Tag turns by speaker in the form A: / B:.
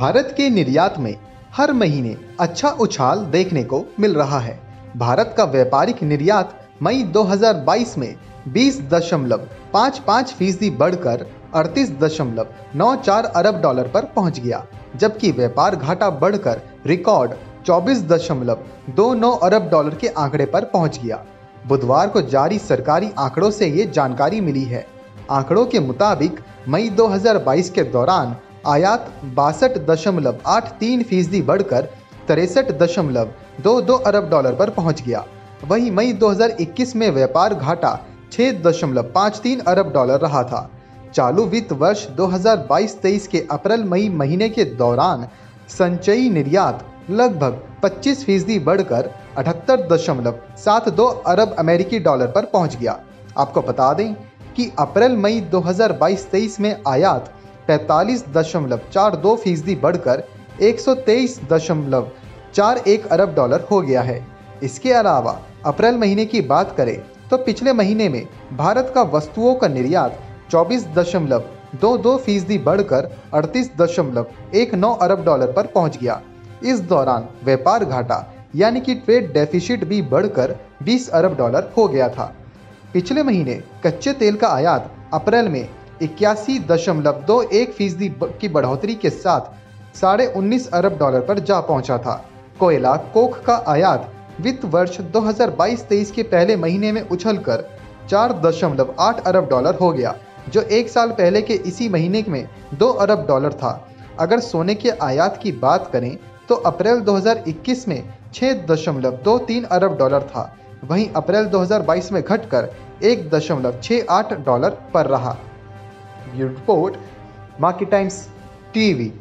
A: भारत के निर्यात में हर महीने अच्छा उछाल देखने को मिल रहा है। भारत का व्यापारिक निर्यात मई 2022 में 20.55 फ़ीसदी बढ़कर 38.94 अरब डॉलर पर पहुँच गया, जबकि व्यापार घाटा बढ़कर रिकॉर्ड 24.29 अरब डॉलर के आंकड़े पर पहुँच गया। बुधवार को जारी सरकारी आंकड़ों से ये जानकारी मिली है। आंकड़ों के मुताबिक, मई 2022 के दौरान आयात बासठ दशमलव आठ तीन फ़ीसदी बढ़कर तिरसठ दशमलव दो दो अरब डॉलर पर पहुँच गया। वहीं मई 2021 में व्यापार घाटा छः दशमलव पाँच तीन अरब डॉलर रहा था। चालू वित्त वर्ष 2022-23 के अप्रैल मई महीने के दौरान संचयी निर्यात लगभग 25 फ़ीसदी बढ़कर अठहत्तर दशमलव सात दो अरब अमेरिकी डॉलर पर पहुँच गया। आपको बता दें कि अप्रैल मई 2022-23 में आयात पैंतालीस दशमलव चार दो फ़ीसदी बढ़कर एक चार एक अरब डॉलर हो गया है। इसके अलावा, अप्रैल महीने की बात करें तो पिछले महीने में भारत का वस्तुओं का निर्यात चौबीस दशमलव दो दो फ़ीसदी बढ़कर अड़तीस दशमलव एक नौ अरब डॉलर पर पहुँच गया। इस दौरान व्यापार घाटा, यानी कि ट्रेड डेफिसिट भी बढ़कर 20 अरब डॉलर हो गया था। पिछले महीने कच्चे तेल का आयात अप्रैल में इक्यासी दशमलव दो एक फ़ीसदी की बढ़ोतरी के साथ साढ़े उन्नीस अरब डॉलर पर जा पहुँचा था। कोयला कोख का आयात वित्त वर्ष 2022-23 के पहले महीने में उछलकर चार दशमलव आठ अरब डॉलर हो गया, जो एक साल पहले के इसी महीने में दो अरब डॉलर था। अगर सोने के आयात की बात करें तो अप्रैल 2021 में छः दशमलव दो तीन अरब डॉलर था। वहीं अप्रैल 2022 में घटकर एक दशमलव छः आठ डॉलर पर रहा। you report Market Times TV.